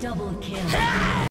Double kill.